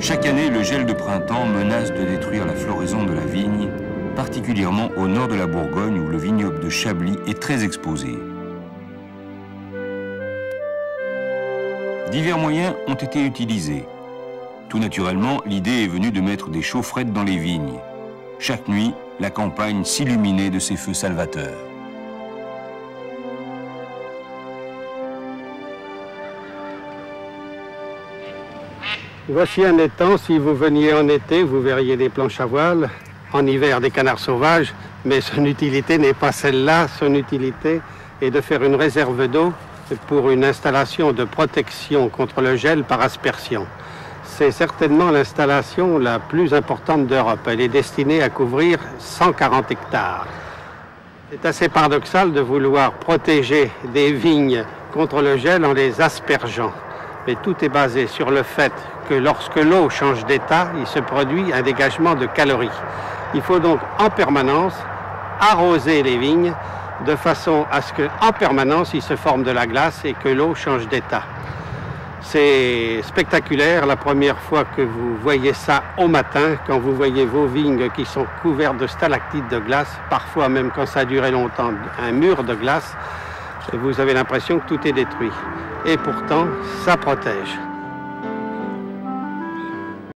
Chaque année, le gel de printemps menace de détruire la floraison de la vigne, particulièrement au nord de la Bourgogne où le vignoble de Chablis est très exposé. Divers moyens ont été utilisés. Tout naturellement, l'idée est venue de mettre des chaufferettes dans les vignes. Chaque nuit, la campagne s'illuminait de ces feux salvateurs. Voici un étang. Si vous veniez en été, vous verriez des planches à voile. En hiver, des canards sauvages. Mais son utilité n'est pas celle-là. Son utilité est de faire une réserve d'eau pour une installation de protection contre le gel par aspersion. C'est certainement l'installation la plus importante d'Europe. Elle est destinée à couvrir 140 hectares. C'est assez paradoxal de vouloir protéger des vignes contre le gel en les aspergeant. Mais tout est basé sur le fait que lorsque l'eau change d'état, il se produit un dégagement de calories. Il faut donc en permanence arroser les vignes de façon à ce qu'en permanence il se forme de la glace et que l'eau change d'état. C'est spectaculaire la première fois que vous voyez ça au matin, quand vous voyez vos vignes qui sont couvertes de stalactites de glace, parfois même quand ça a duré longtemps, un mur de glace, vous avez l'impression que tout est détruit. Et pourtant, ça protège.